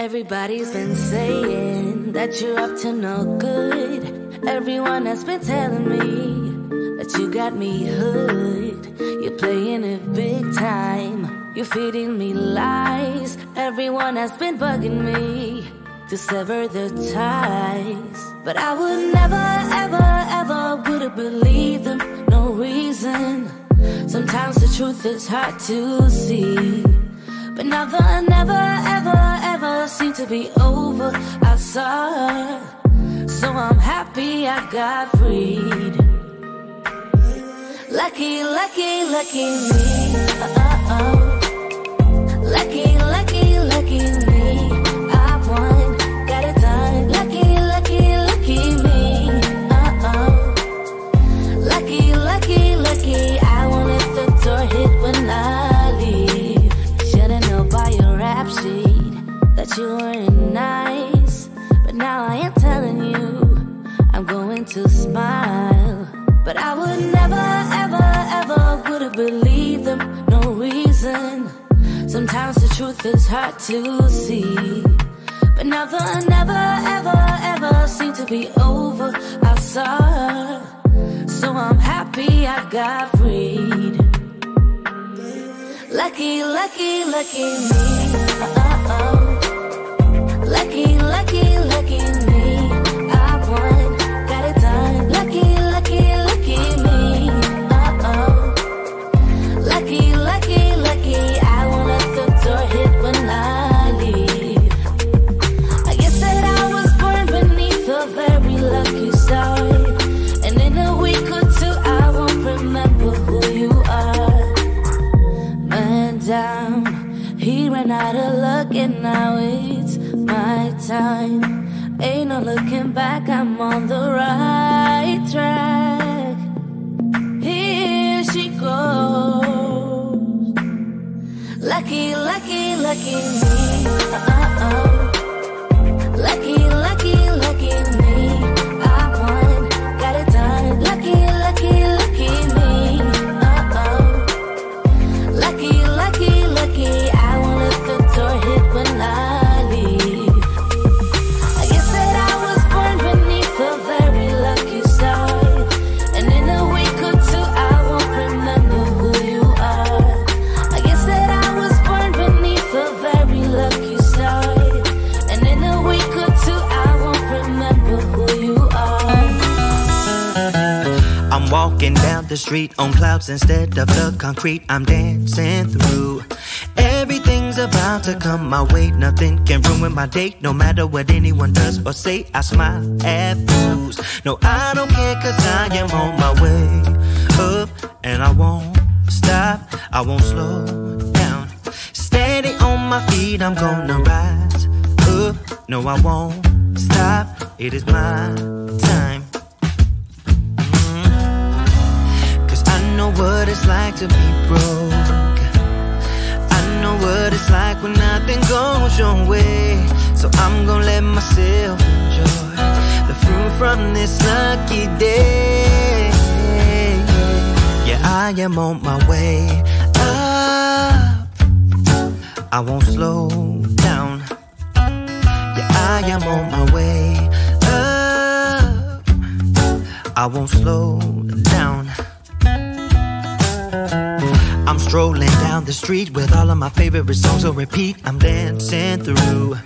Everybody's been saying that you're up to no good. Everyone has been telling me that you got me hood. You're playing it big time. You're feeding me lies. Everyone has been bugging me to sever the ties. But I would never, ever, ever would have believed them. No reason. Sometimes the truth is hard to see. But never, never, ever, ever seem to be over. I saw her, so I'm happy I got freed. Lucky, lucky, lucky me. Uh oh. By your rap sheet that you weren't nice. But now I am telling you, I'm going to smile. But I would never, ever, ever would have believed them. No reason. Sometimes the truth is hard to see. But never, never, ever, ever seem to be over. I saw her, so I'm happy I got freed. Lucky, lucky, lucky me. Uh oh. Lucky, lucky, lucky me. Down, he ran out of luck, and now it's my time. Ain't no looking back, I'm on the right track. Here she goes. Lucky, lucky, lucky me. Street on clouds instead of the concrete I'm dancing through. Everything's about to come my way, nothing can ruin my day. No matter what anyone does or say, I smile at fools. No, I don't care cause I am on my way up and I won't stop, I won't slow down. Steady on my feet, I'm gonna rise up. No, I won't stop, it is my time. What it's like to be broke. I know what it's like when nothing goes your way. So I'm gonna let myself enjoy the fruit from this lucky day. Yeah, I am on my way up. I won't slow down. Yeah, I am on my way up. I won't slow down. I'm strolling down the street with all of my favorite songs on repeat. I'm dancing through.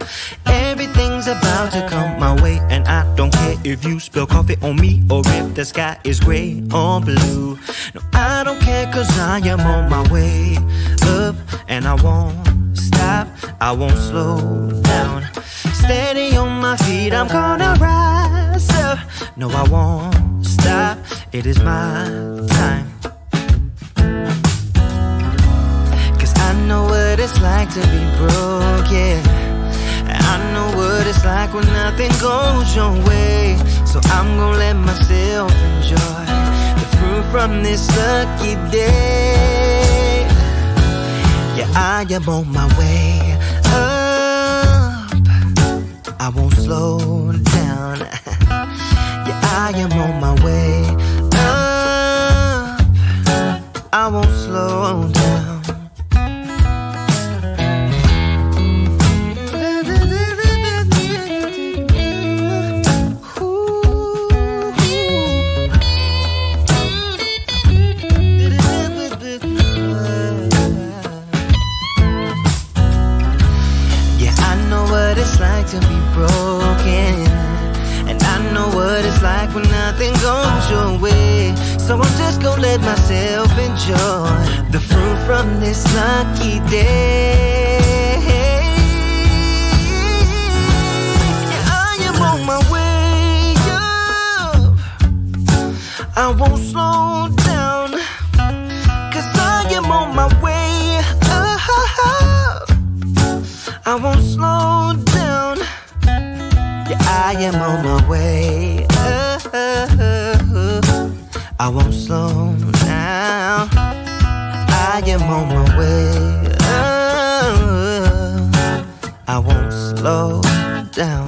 Everything's about to come my way, and I don't care if you spill coffee on me or if the sky is gray or blue. No, I don't care, cause I am on my way up, and I won't stop, I won't slow down. Steady on my feet, I'm gonna rise up. No, I won't stop, it is my time. It's like to be broke, yeah. I know what it's like when nothing goes your way. So I'm gonna let myself enjoy the fruit from this lucky day. Yeah, I am on my way up. I won't slow down. yeah, I am on my way up. I won't I am on my way up. I won't slow down cuz I am on my way up. I won't slow down yeah I am on my way. I won't slow down. Cause I am on my way I won't slow down.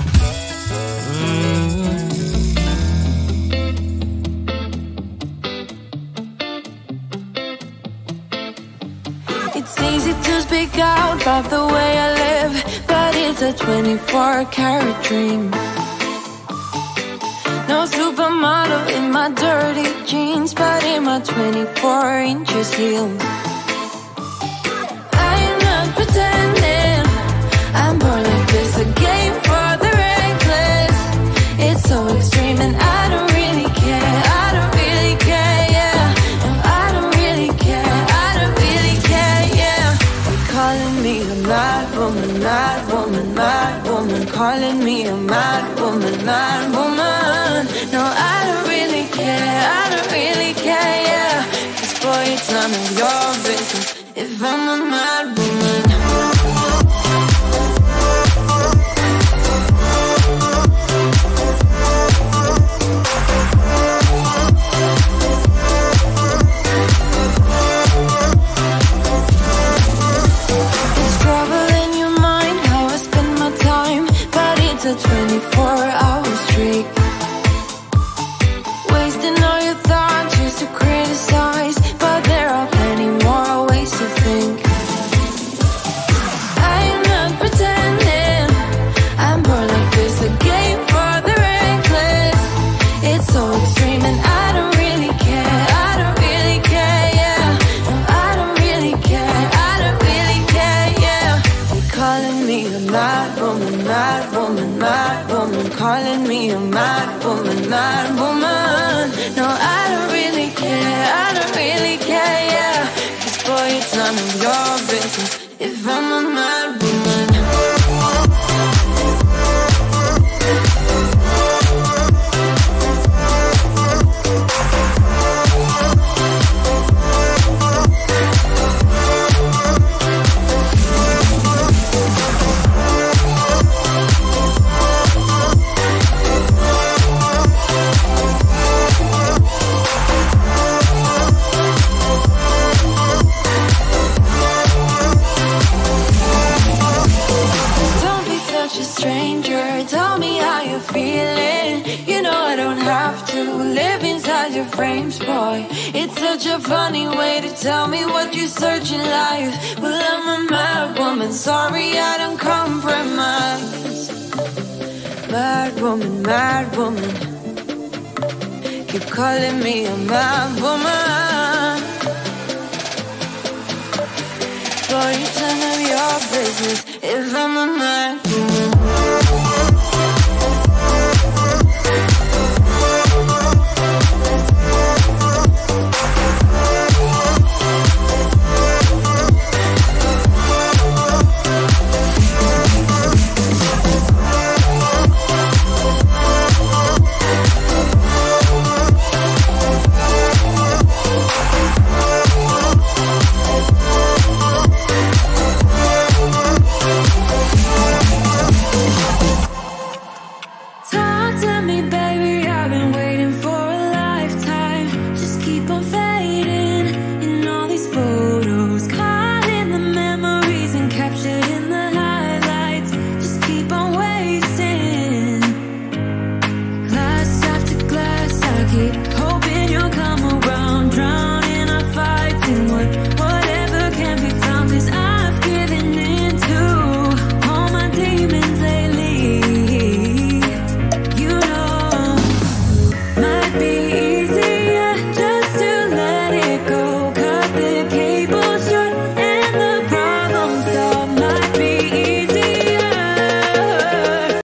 Mm. It's easy to speak out about the way I live, but it's a 24 karat dream. No supermodel in my dirty jeans, but in my 24 inches heels. Calling me a mad woman, mad woman. No, I don't really care. I don't really care, yeah. Cause boy, it's none of your business if I'm a mad woman. Mad woman, mad woman, mad woman. Calling me a mad woman, mad woman. No, I don't really care. I don't really care, yeah. Cause boy, it's none of your business if I'm a mad woman. Frames, boy. It's such a funny way to tell me what you search in life. Well, I'm a mad woman. Sorry, I don't compromise. Mad woman, mad woman. Keep calling me a mad woman. Boy, it's none of your business if I'm a mad woman.